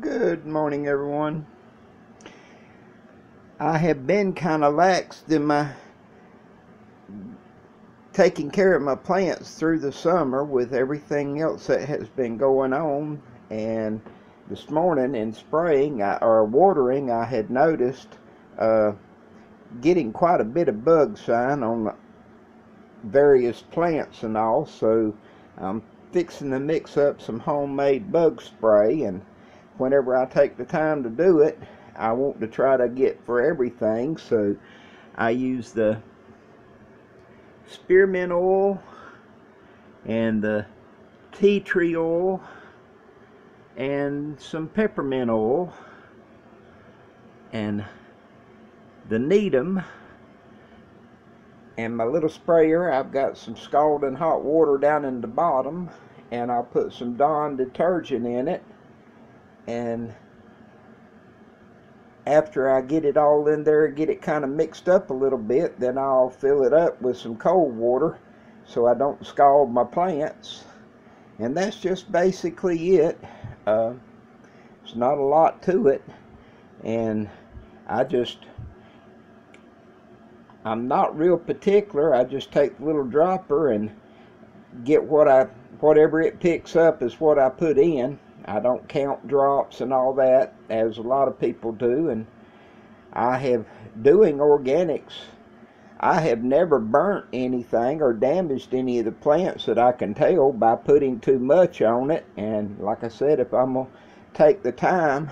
Good morning, everyone. I have been kind of lax in my taking care of my plants through the summer with everything else that has been going on. And this morning in spraying or watering, I had noticed uh, getting quite a bit of bug sign on various plants and all. So I'm fixing to mix up some homemade bug spray and whenever I take the time to do it I want to try to get for everything. So I use the spearmint oil and the tea tree oil and some peppermint oil and the neem oil and my little sprayer. I've got some scalding hot water down in the bottom and I'll put some Dawn detergent in it and after I get it all in there get it kind of mixed up a little bit then I'll fill it up with some cold water so I don't scald my plants and that's just basically it uh, it's not a lot to it and I just I'm not real particular. I just take the little dropper and get what I whatever it picks up is what I put in. I don't count drops and all that as a lot of people do and I have doing organics I have never burnt anything or damaged any of the plants that I can tell by putting too much on it and like I said if I'm going to take the time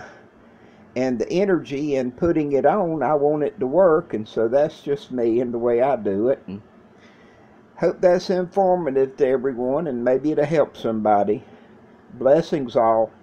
and the energy in putting it on, I want it to work, and so that's just me and the way I do it. And hope that's informative to everyone, and maybe it'll help somebody. Blessings all.